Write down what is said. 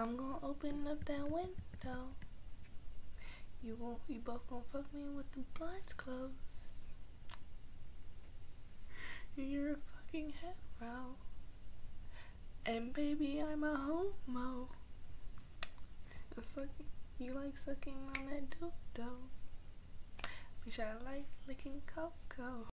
I'm gonna open up that window. You won't. You both gonna fuck me with the blinds closed. You're a fucking hero. And baby, I'm a homo. Suck, you like sucking on that dildo. Wish I like licking cocoa.